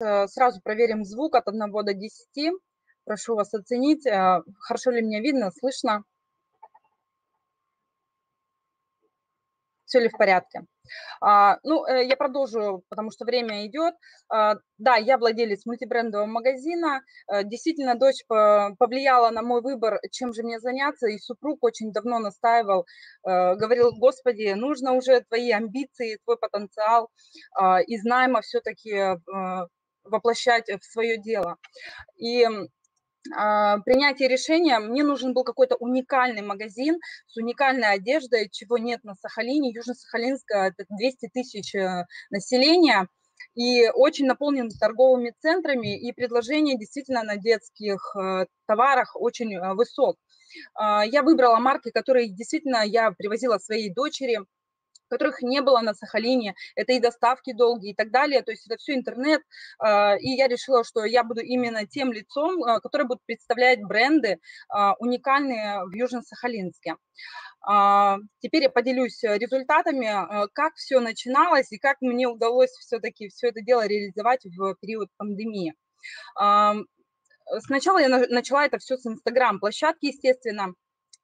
э, сразу проверим звук от 1 до 10. Прошу вас оценить, э, хорошо ли меня видно, слышно. Все ли в порядке? А, ну, э, я продолжу, потому что время идет. А, да, я владелец мультибрендового магазина. А, действительно, дочь повлияла на мой выбор, чем же мне заняться, и супруг очень давно настаивал, говорил, господи, нужно уже твои амбиции, твой потенциал из найма все-таки воплощать в свое дело. И а, принятия решения мне нужен был какой-то уникальный магазин с уникальной одеждой, чего нет на Сахалине. Южно-Сахалинск – это 200 тысяч э, населения, и очень наполнен торговыми центрами, и предложение действительно на детских э, товарах очень э, высок. А, я выбрала марки, которые действительно я привозила своей дочери – которых не было на Сахалине, это и доставки долгие и так далее, то есть это все интернет, а, и я решила, что я буду именно тем лицом, а, который будет представлять бренды а, уникальные в Южно-Сахалинске. Теперь я поделюсь результатами, как все начиналось и как мне удалось все-таки все это дело реализовать в период пандемии. Сначала я начала это все с Инстаграм-площадки, естественно,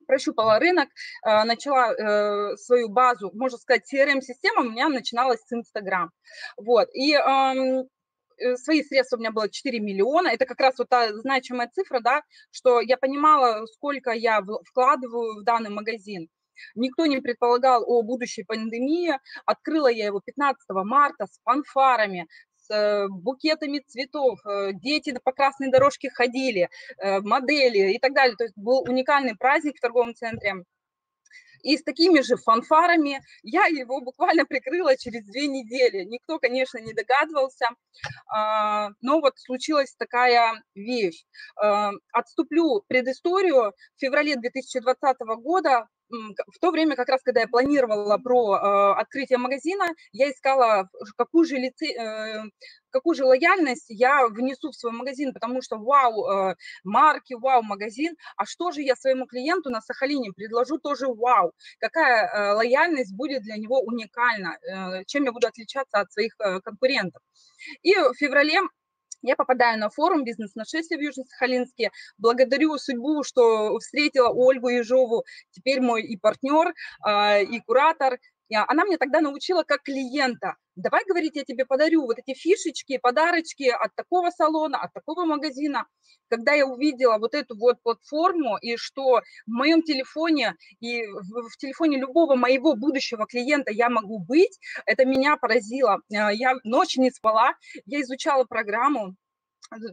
прощупала рынок, э, начала э, свою базу, можно сказать, CRM-система у меня начиналась с Инстаграм. Вот, и э, свои средства у меня было 4 миллиона, это как раз вот та значимая цифра, да, что я понимала, сколько я вкладываю в данный магазин. Никто не предполагал о будущей пандемии. Открыла я его 15 марта с фанфарами, с э, букетами цветов, э, дети по красной дорожке ходили, э, модели и так далее. То есть был уникальный праздник в торговом центре. И с такими же фанфарами я его буквально прикрыла через две недели. Никто, конечно, не догадывался, а, но вот случилась такая вещь. Отступлю предысторию. В феврале 2020 года в то время, как раз когда я планировала про э, открытие магазина, я искала, какую же, лице, э, какую же лояльность я внесу в свой магазин, потому что вау, э, марки, вау, магазин, а что же я своему клиенту на Сахалине предложу тоже вау, какая э, лояльность будет для него уникальна, э, чем я буду отличаться от своих э, конкурентов. И в феврале я попадаю на форум «Бизнес-нашествие» в Южно-Сахалинске. Благодарю судьбу, что встретила Ольгу Ежову, теперь мой и партнер, а, и куратор. Она мне тогда научила как клиента. Давай, говорить, я тебе подарю вот эти фишечки, подарочки от такого салона, от такого магазина. Когда я увидела вот эту вот платформу, и что в моем телефоне и в, телефоне любого моего будущего клиента я могу быть, это меня поразило. Э, я ночь не спала, я изучала программу,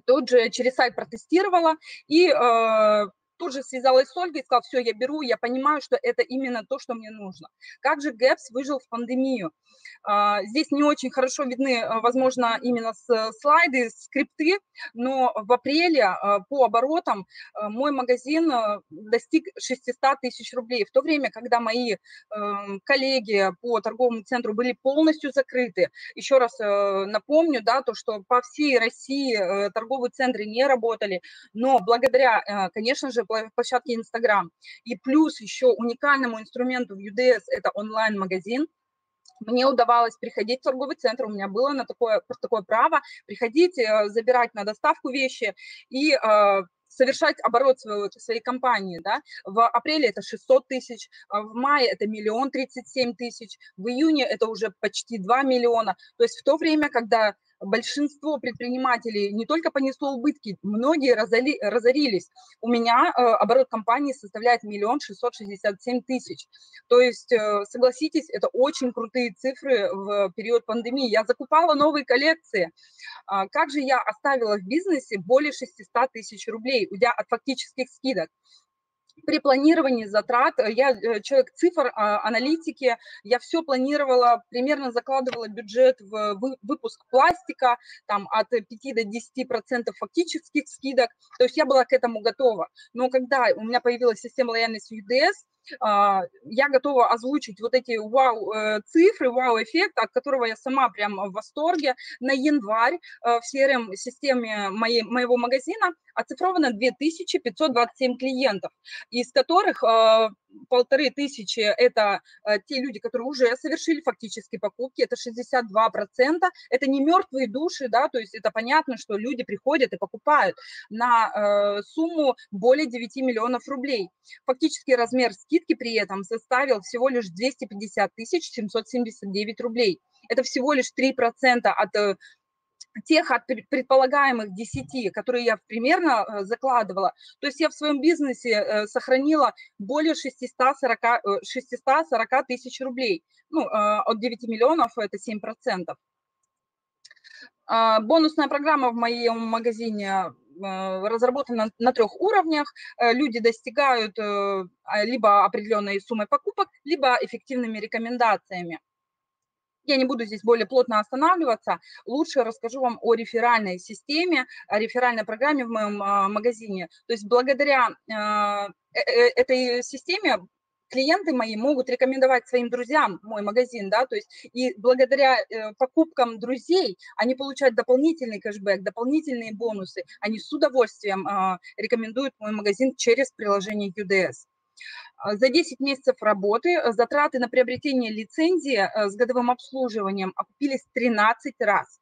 тут же через сайт протестировала, и э, тут же связалась с Ольгой и сказала, все, я беру, я понимаю, что это именно то, что мне нужно. Как же Гэпс выжил в пандемию? А, здесь не очень хорошо видны, а, возможно, именно слайды, скрипты, но в апреле а, по оборотам мой магазин достиг 600 тысяч рублей, в то время, когда мои эм, коллеги по торговому центру были полностью закрыты. Еще раз э, напомню, да, то, что по всей России э, торговые центры не работали, но благодаря, э, конечно же, площадке Instagram. И плюс еще уникальному инструменту в UDS – это онлайн-магазин. Мне удавалось приходить в торговый центр, у меня было на такое, такое право приходить, э, забирать на доставку вещи и э, совершать оборот своего, своей компании. Да? В апреле это 600 тысяч, а в мае это миллион тридцать семь тысяч, в июне это уже почти 2 миллиона. То есть в то время, когда большинство предпринимателей не только понесло убытки, многие разори, разорились. У меня э, оборот компании составляет миллион шестьсот шестьдесят семь тысяч. То есть, э, согласитесь, это очень крутые цифры в период пандемии. Я закупала новые коллекции. А как же я оставила в бизнесе более 600 тысяч рублей, уйдя от фактических скидок? При планировании затрат, э, я э, человек цифр, а, аналитики, я все планировала, примерно закладывала бюджет в выпуск пластика, там от 5 до 10 процентов фактических скидок, то есть я была к этому готова. Но когда у меня появилась система лояльности UDS, я готова озвучить вот эти вау-цифры, э, вау-эффект, от которого я сама прям в восторге. На январь э, в CRM-системе моей, моего магазина оцифровано 2527 клиентов, из которых э, полторы тысячи – это те люди, которые уже совершили фактически покупки, это 62%. Это не мертвые души, да, то есть это понятно, что люди приходят и покупают на сумму более 9 миллионов рублей. Фактический размер скидки при этом составил всего лишь 250 тысяч 779 рублей. Это всего лишь 3% от тех от предполагаемых 10, которые я примерно э, закладывала, то есть я в своем бизнесе э, сохранила более 640, 640 э, тысяч рублей. Ну, от 9 миллионов это 7%. А, бонусная программа в моем магазине разработана на трех уровнях. Люди достигают либо определенной суммой покупок, либо эффективными рекомендациями. Я не буду здесь более плотно останавливаться. Лучше расскажу вам о реферальной системе, о реферальной программе в моем а, магазине. То есть благодаря а, э, э, этой системе клиенты мои могут рекомендовать своим друзьям мой магазин, да, то есть и благодаря э, покупкам друзей они получают дополнительный кэшбэк, дополнительные бонусы, они с удовольствием э, рекомендуют мой магазин через приложение UDS. А, за 10 месяцев работы э, затраты на приобретение лицензии э, с годовым обслуживанием окупились 13 раз.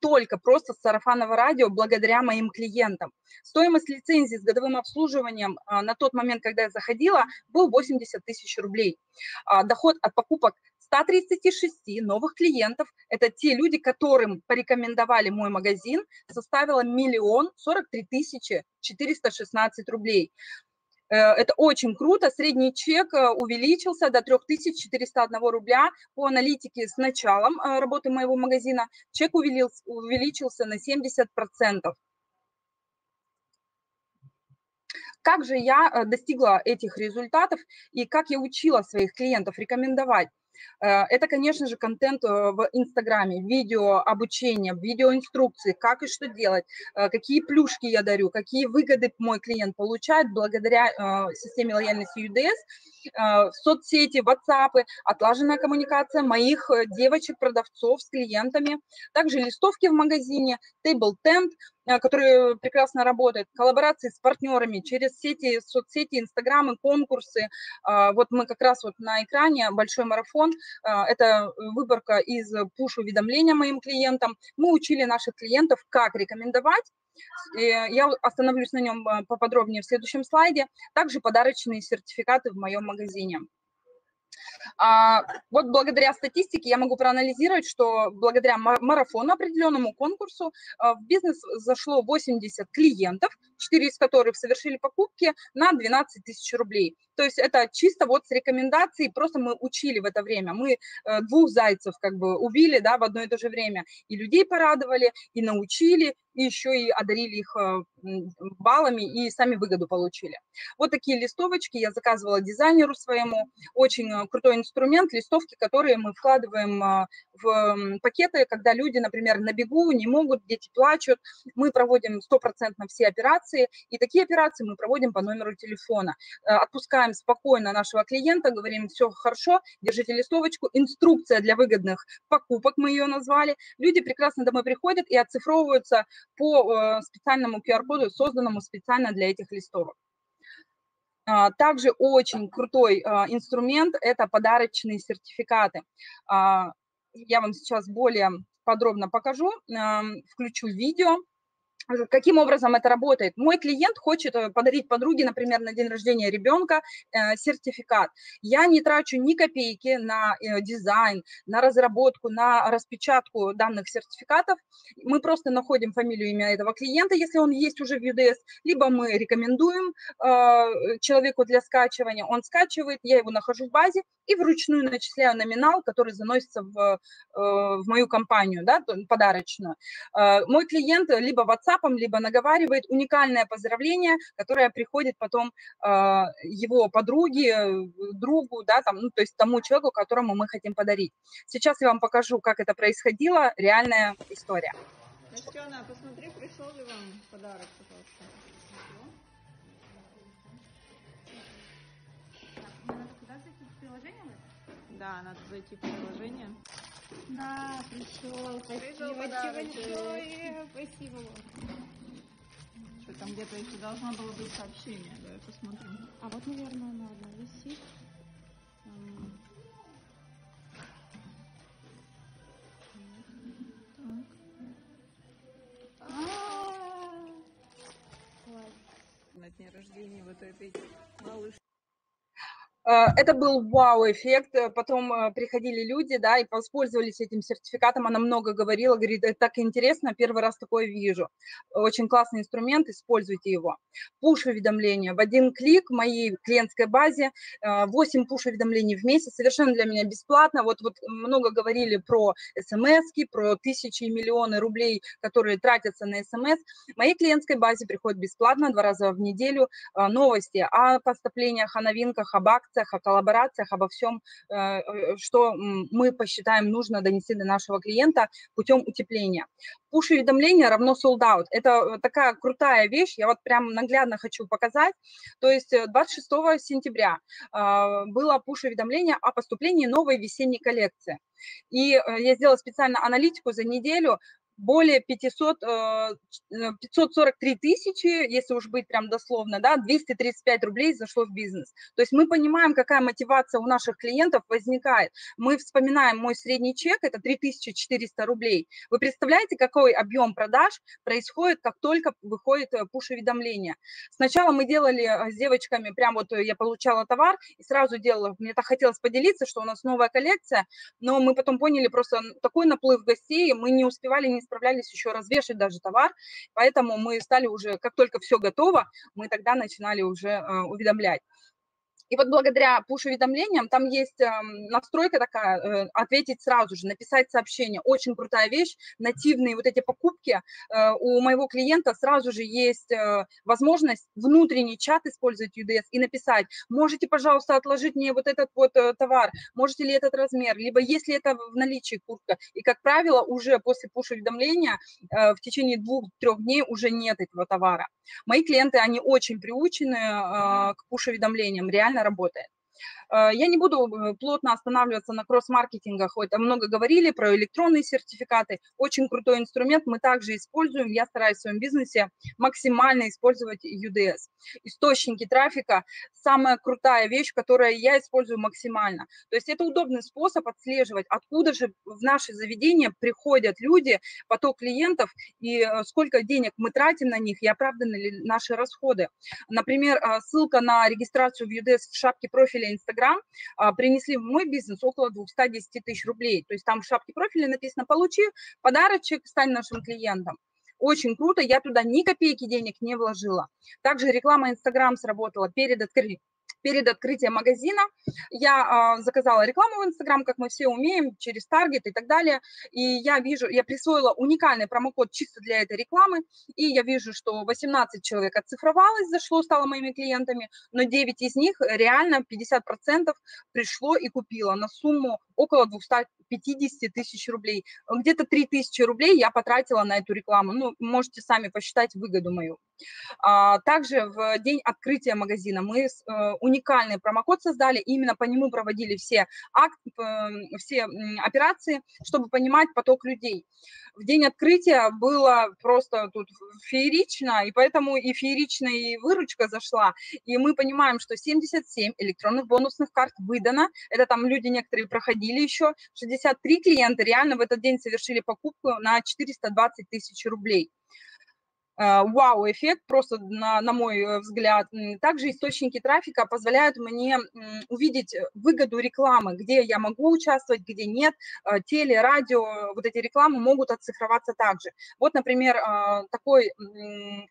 Только просто с сарафанного радио благодаря моим клиентам. Стоимость лицензии с годовым обслуживанием на тот момент, когда я заходила, был 80 тысяч рублей. А, доход от покупок 136 новых клиентов, это те люди, которым порекомендовали мой магазин, составила миллион сорок три тысячи 416 рублей. Э, это очень круто. Средний чек э, увеличился до 3401 рубля. По аналитике с началом э, работы моего магазина чек увеличился на 70%. Как же я достигла этих результатов и как я учила своих клиентов рекомендовать? Э, это, конечно же, контент э, в Инстаграме, видео обучение, видеоинструкции, как и что делать, э, какие плюшки я дарю, какие выгоды мой клиент получает благодаря системе лояльности UDS, соцсети, WhatsApp, отлаженная коммуникация моих девочек-продавцов с клиентами, также листовки в магазине, Table Tent, который прекрасно работает, коллаборации с партнерами через сети, соцсети, инстаграмы, конкурсы. Вот мы как раз вот на экране большой марафон, а, это выборка из пуш-уведомления моим клиентам. Мы учили наших клиентов, как рекомендовать, я остановлюсь на нем э, поподробнее в следующем слайде. Также подарочные сертификаты в моем магазине. А, вот благодаря статистике я могу проанализировать, что благодаря марафону определенному конкурсу а, в бизнес зашло 80 клиентов, 4 из которых совершили покупки на 12 тысяч рублей. То есть это чисто вот с рекомендацией, просто мы учили в это время. Мы э, двух зайцев как бы убили, да, в одно и то же время. И людей порадовали, и научили, и еще и одарили их э, баллами, и сами выгоду получили. Вот такие листовочки я заказывала дизайнеру своему. Очень э, крутой инструмент, листовки, которые мы вкладываем в пакеты, когда люди, например, на бегу не могут, дети плачут. Мы проводим стопроцентно все операции, и такие операции мы проводим по номеру телефона. Отпускаем отпускаем спокойно нашего клиента, говорим, все хорошо, держите листовочку, инструкция для выгодных покупок, мы ее назвали. Люди прекрасно домой приходят и оцифровываются по э, специальному QR-коду, созданному специально для этих листовок. А, также очень крутой а, инструмент – это подарочные сертификаты. А, я вам сейчас более подробно покажу, включу видео. Каким образом это работает? Мой клиент хочет э, подарить подруге, например, на день рождения ребенка э, сертификат. Я не трачу ни копейки на э, дизайн, на разработку, на распечатку данных сертификатов. Мы просто находим фамилию, имя этого клиента, если он есть уже в UDS, либо мы рекомендуем человеку для скачивания, он скачивает, я его нахожу в базе и вручную начисляю номинал, который заносится в, в мою компанию, да, подарочную. Мой клиент либо WhatsApp WhatsApp, либо наговаривает уникальное поздравление, которое приходит потом э, его подруге, другу, да, там, ну, то есть тому человеку, которому мы хотим подарить. Сейчас я вам покажу, как это происходило, реальная история. Настена, посмотри, пришел ли вам подарок, пожалуйста. Да, надо зайти в приложение. Да, пришел. Спасибо большое. Спасибо вам. Что там где-то еще должно было быть сообщение. Давай посмотрим. А вот, наверное, она одна висит. Класс. На дне рождения вот этой малышки. Э, Это был вау-эффект. Э, Потом э, приходили люди, да, и воспользовались этим сертификатом. Она много говорила, говорит, это так интересно, первый раз такое вижу. Очень классный инструмент, используйте его. Пуш-уведомления. В один клик в моей клиентской базе 8 пуш-уведомлений в месяц. Совершенно для меня бесплатно. Вот, вот много говорили про смс про тысячи и миллионы рублей, которые тратятся на смс. В моей клиентской базе приходит бесплатно два раза в неделю новости о поступлениях, о новинках, об акциях, о коллаборациях, обо всем, э, э, что мы посчитаем нужно донести до нашего клиента путем утепления. Пуш-уведомление равно sold out. Это э, такая крутая вещь, я вот прям наглядно хочу показать. То есть э, 26 сентября было пуш-уведомление о поступлении новой весенней коллекции. И я сделала специально аналитику за неделю, более 500, э, ч- э, 543 тысячи, если уж быть прям дословно, да, 235 рублей зашло в бизнес. То есть мы понимаем, какая мотивация у наших клиентов возникает. Мы вспоминаем мой средний чек, это 3400 рублей. Вы представляете, какой объем продаж происходит, как только выходит э, пуш-уведомление? Сначала мы делали э, с девочками, прям вот э, я получала товар и сразу делала, мне так хотелось поделиться, что у нас новая коллекция, но мы потом поняли просто такой наплыв гостей, мы не успевали, не справлялись еще развешать даже товар, поэтому мы стали уже, как только все готово, мы тогда начинали уже э, уведомлять. И вот благодаря пуш-уведомлениям там есть эм, настройка такая, э, ответить сразу же, написать сообщение. Очень крутая вещь. Нативные вот эти покупки. э, у моего клиента сразу же есть э, возможность внутренний чат использовать UDS и написать, можете, пожалуйста, отложить мне вот этот вот товар, можете ли этот размер, либо если это в наличии куртка. И, как правило, уже после пуш-уведомления э, в течение двух-трех дней уже нет этого товара. Мои клиенты, они очень приучены к пуш-уведомлениям, реально работает. Э, Я не буду э, плотно останавливаться на кросс-маркетингах, там много говорили про электронные сертификаты, очень крутой инструмент, мы также используем, я стараюсь в своем бизнесе максимально использовать UDS. Источники трафика – самая крутая вещь, которую я использую максимально. То есть это удобный способ отслеживать, откуда же в наше заведение приходят люди, поток клиентов, и э, сколько денег мы тратим на них, и оправданы ли наши расходы. Например, ссылка на регистрацию в UDS в шапке профиля Instagram а, принесли в мой бизнес около 210 тысяч рублей. То есть там в шапке профиля написано «Получи подарочек, стань нашим клиентом». Очень круто, я туда ни копейки денег не вложила. Также реклама Instagram сработала перед открытием перед открытием магазина я а, заказала рекламу в Инстаграм, как мы все умеем, через Таргет и так далее. И я вижу, я присвоила уникальный промокод чисто для этой рекламы, и я вижу, что 18 человек оцифровалось, зашло, стало моими клиентами, но 9 из них реально 50% пришло и купило на сумму около 250 тысяч рублей. Где-то 3 тысячи рублей я потратила на эту рекламу. Ну, можете сами посчитать выгоду мою. А, Также в день открытия магазина мы э, уникальный промокод создали, именно по нему проводили все, акт, п- все операции, чтобы понимать поток людей. В день открытия было просто тут феерично, и поэтому и фееричная и выручка зашла, и мы понимаем, что 77 электронных бонусных карт выдано, это там люди некоторые проходили еще, 63 клиента реально в этот день совершили покупку на 420 тысяч рублей вау-эффект, просто на, на мой э, взгляд. Также источники трафика позволяют мне увидеть э, выгоду рекламы, где я могу участвовать, где нет. Э, Теле, радио, э, вот эти рекламы могут оцифроваться также. Вот, например, э, такой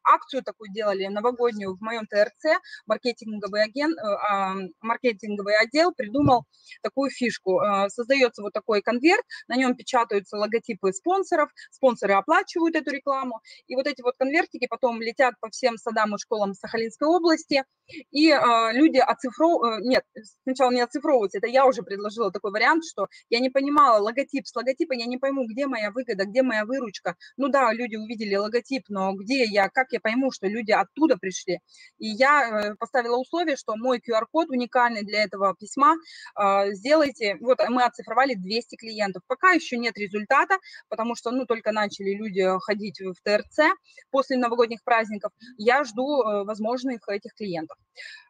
акцию такую делали новогоднюю в моем ТРЦ, маркетинговый агент, э, а, маркетинговый отдел придумал такую фишку. Э, Создается вот такой конверт, на нем печатаются логотипы спонсоров, спонсоры оплачивают эту рекламу, и вот эти вот конвертики потом летят по всем садам и школам Сахалинской области, и э, люди оцифровывают, нет, сначала не оцифровываются, это я уже предложила такой вариант, что я не понимала логотип, с логотипа я не пойму, где моя выгода, где моя выручка. Ну да, люди увидели логотип, но где я, как я пойму, что люди оттуда пришли? И я э, поставила условие, что мой QR-код уникальный для этого письма, э, сделайте, вот мы оцифровали 200 клиентов, пока еще нет результата, потому что, ну, только начали люди ходить в ТРЦ, после новогодних праздников, я жду э, возможных этих клиентов.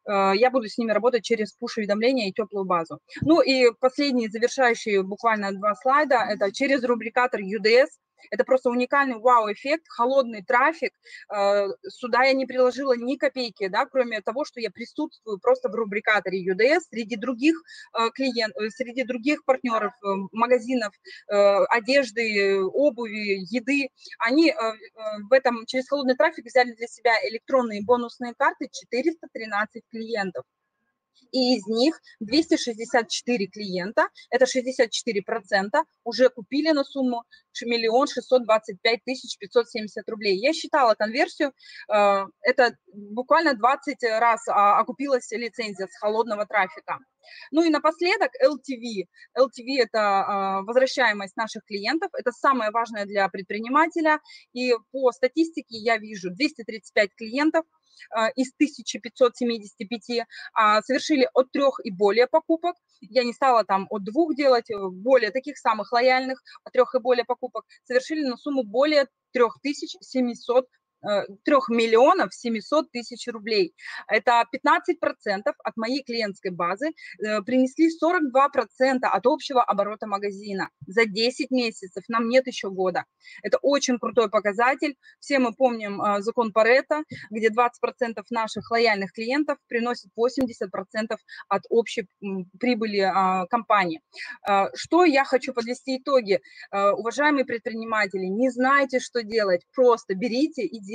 Э, я буду с ними работать через пуш-уведомления и теплую базу. Ну и последние завершающие буквально два слайда, это через рубрикатор UDS, это просто уникальный вау-эффект, холодный трафик. Э, сюда я не приложила ни копейки, да, кроме того, что я присутствую просто в рубрикаторе UDS среди других э, клиентов, среди других партнеров, магазинов одежды, обуви, еды. Они в этом через холодный трафик взяли для себя электронные бонусные карты 413 клиентов и из них 264 клиента, это 64%, уже купили на сумму миллион шестьсот двадцать пять тысяч пятьсот семьдесят рублей. Я считала конверсию, э, это буквально 20 раз а, окупилась лицензия с холодного трафика. Ну и напоследок LTV. LTV – это а, возвращаемость наших клиентов, это самое важное для предпринимателя. И по статистике я вижу 235 клиентов – из 1575 а, совершили от трех и более покупок. Я не стала там от двух делать, э, более таких самых лояльных, от трех и более покупок, совершили на сумму более 3700 3 миллионов 700 тысяч рублей. Это 15% от моей клиентской базы э, принесли 42% от общего оборота магазина. За 10 месяцев, нам нет еще года. Это очень крутой показатель. Все мы помним э, закон Паретта, где 20% наших лояльных клиентов приносит 80% от общей прибыли а, компании. Э, что я хочу подвести итоги? Уважаемые предприниматели, не знаете, что делать, просто берите и делайте.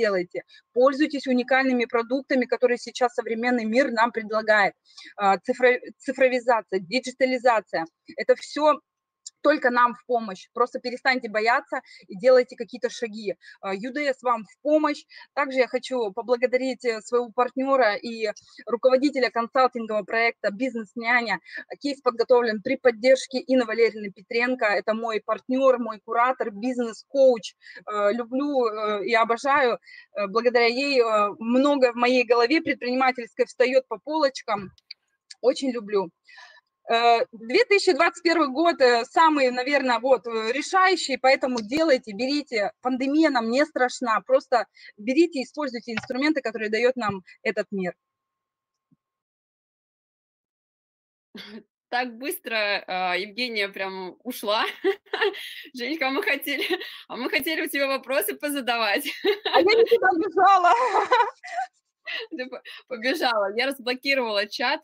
Пользуйтесь уникальными продуктами, которые сейчас современный мир нам предлагает. А, цифровизация, диджитализация. Это все только нам в помощь. Просто перестаньте бояться и делайте какие-то шаги. А, вам в помощь. Также я хочу поблагодарить э, своего партнера и руководителя консалтингового проекта «Бизнес-няня». Кейс подготовлен при поддержке Инны Валерьевны Петренко. Это мой партнер, мой куратор, бизнес-коуч. Э, люблю э, и обожаю. Благодаря ей много в моей голове предпринимательской встает по полочкам. Очень люблю. 2021 э, год э, самый, наверное, вот э, решающий, поэтому делайте, берите. Пандемия нам не страшна, просто берите, используйте инструменты, которые дает нам этот мир. Так быстро э, Евгения прям ушла. Женечка, а мы хотели, а мы хотели у тебя вопросы позадавать. А я никуда бежала. побежала. Я разблокировала чат.